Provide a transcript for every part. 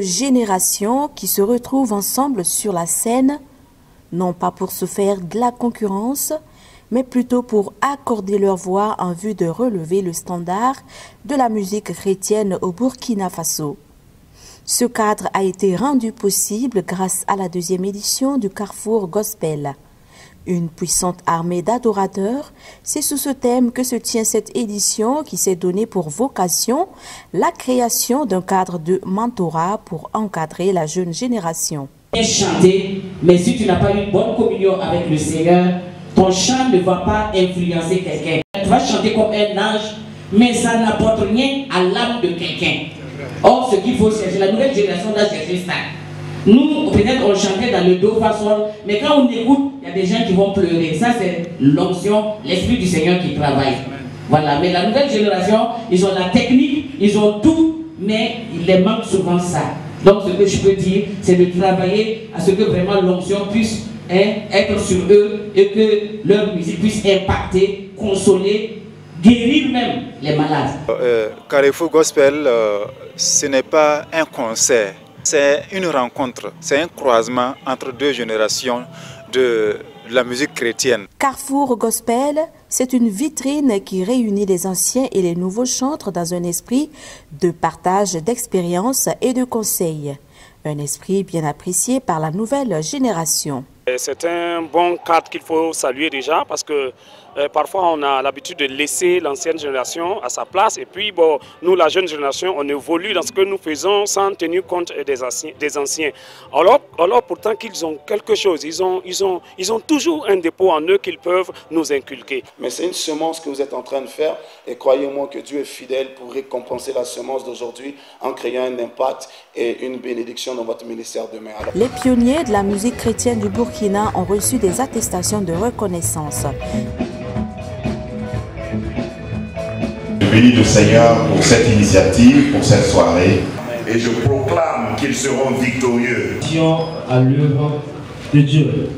Générations qui se retrouvent ensemble sur la scène, non pas pour se faire de la concurrence, mais plutôt pour accorder leur voix en vue de relever le standard de la musique chrétienne au Burkina Faso. Ce cadre a été rendu possible grâce à la deuxième édition du Carrefour Gospel. Une puissante armée d'adorateurs, c'est sous ce thème que se tient cette édition qui s'est donnée pour vocation la création d'un cadre de mentorat pour encadrer la jeune génération. Chanter, mais si tu n'as pas une bonne communion avec le Seigneur, ton chant ne va pas influencer quelqu'un. Tu vas chanter comme un ange, mais ça n'apporte rien à l'âme de quelqu'un. Or, ce qu'il faut chercher, la nouvelle génération doit chercher ça. Nous, peut-être, on chantait dans le do, fa, sol, mais quand on écoute, des gens qui vont pleurer. Ça, c'est l'onction, l'Esprit du Seigneur qui travaille. Voilà, mais la nouvelle génération, ils ont la technique, ils ont tout, mais il les manque souvent ça. Donc, ce que je peux dire, c'est de travailler à ce que vraiment l'onction puisse hein, être sur eux et que leur musique puisse impacter, consoler, guérir même les malades. Euh, Carrefour Gospel, euh, ce n'est pas un concert, c'est une rencontre, c'est un croisement entre deux générations de la musique chrétienne. Carrefour Gospel, c'est une vitrine qui réunit les anciens et les nouveaux chantres dans un esprit de partage d'expériences et de conseils. Un esprit bien apprécié par la nouvelle génération. C'est un bon cadre qu'il faut saluer déjà parce que euh, parfois on a l'habitude de laisser l'ancienne génération à sa place et puis bon, nous la jeune génération on évolue dans ce que nous faisons sans tenir compte des anciens. Des anciens. Alors, alors pourtant qu'ils ont quelque chose, ils ont, ils, ont, ils ont toujours un dépôt en eux qu'ils peuvent nous inculquer. Mais c'est une semence que vous êtes en train de faire et croyez-moi que Dieu est fidèle pour récompenser la semence d'aujourd'hui en créant un impact et une bénédiction dans votre ministère demain. Alors... Les pionniers de la musique chrétienne du Burkina ont reçu des attestations de reconnaissance. Bénis le Seigneur pour cette initiative, pour cette soirée. Et je proclame qu'ils seront victorieux. à l'œuvre de Dieu.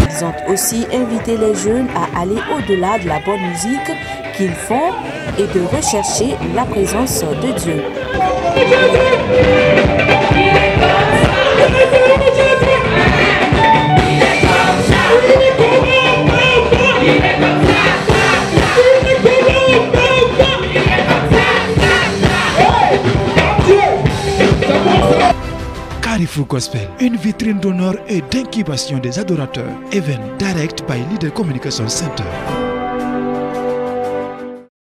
Ils ont aussi invité les jeunes à aller au-delà de la bonne musique qu'ils font et de rechercher la présence de Dieu. Carrefour Gospel, une vitrine d'honneur et d'incubation des adorateurs. Event direct by Leader Communication Center.